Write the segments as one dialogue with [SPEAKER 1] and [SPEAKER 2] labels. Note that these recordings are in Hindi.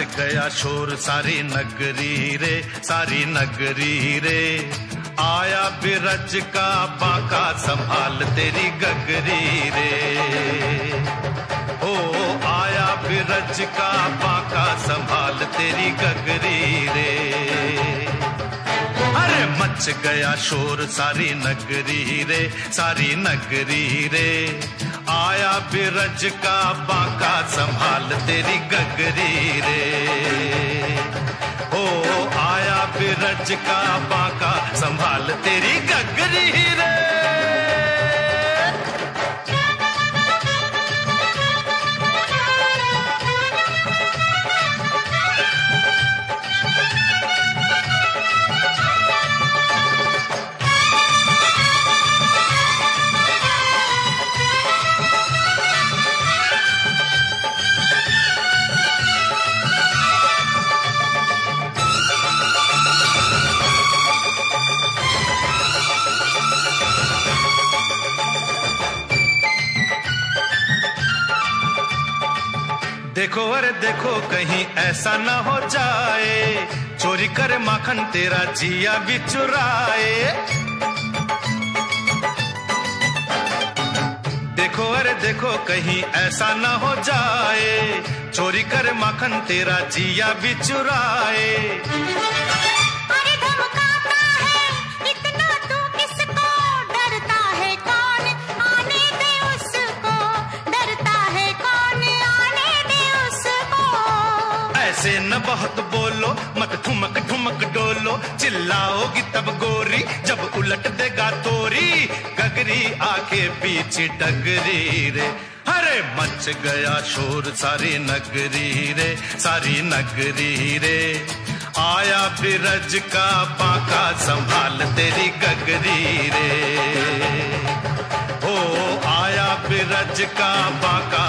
[SPEAKER 1] गया शोर सारी नगरी रे, सारी नगरी रे। आया बिरज का बाका संभाल तेरी गगरी रे। ओ आया बिरज का बाका संभाल तेरी गगरी रे। अरे मच गया शोर सारी नगरी रे, सारी नगरी रे। बिरज का बाका संभाल तेरी गगरी रे। ओ आया बिरज का बाका संभाल तेरी गगरी देखो, अरे देखो, कहीं ऐसा ना हो जाए। चोरी कर माखन तेरा जिया भी चुराए देखो, अरे देखो, कहीं ऐसा ना हो जाए। चोरी करे माखन तेरा जिया भी चुराए बहुत बोलो, मत ठुमक ठुमक डोलो। चिल्लाओगी तब गोरी, जब उलट देगा तोरी गगरी आके पीछे डगरी रे। अरे मच गया शोर सारी नगरी रे, सारी नगरी रे। आया बिरज का बाका संभाल तेरी गगरी रे। ओ आया बिरज का बाका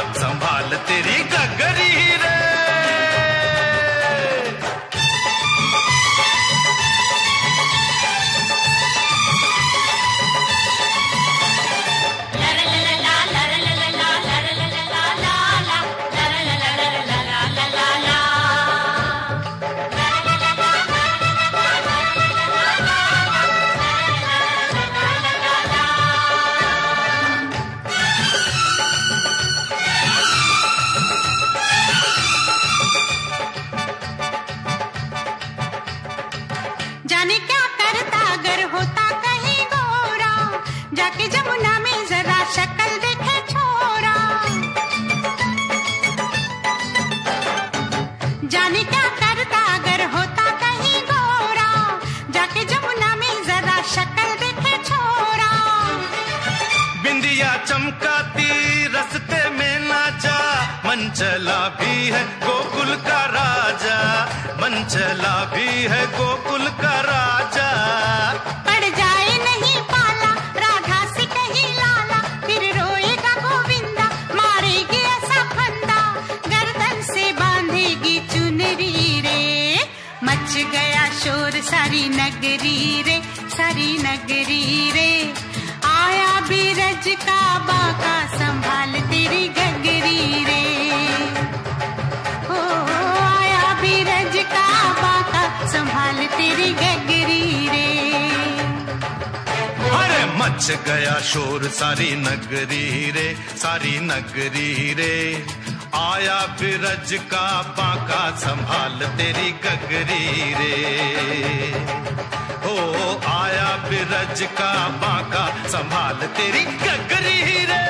[SPEAKER 2] जाने क्या करता अगर होता कहीं गोरा, जाके जमुना में जरा शक्ल देखे छोरा।
[SPEAKER 1] बिंदिया चमकाती, रस्ते में नाचा, मन चला भी है गोकुल का राजा, मन चला भी है गोकुल का
[SPEAKER 2] सारी नगरी रे, सारी नगरी रे। आया बीरज का बाका संभाल तेरी गगरी रे। ओ, आया बीरज का बाका संभाल तेरी गगरी रे।
[SPEAKER 1] अरे मच गया शोर सारी नगरी रे, सारी नगरी रे। आया बिरज का पाका संभाल तेरी गगरी रे। हो आया बिरज का पाका संभाल तेरी गगरी रे।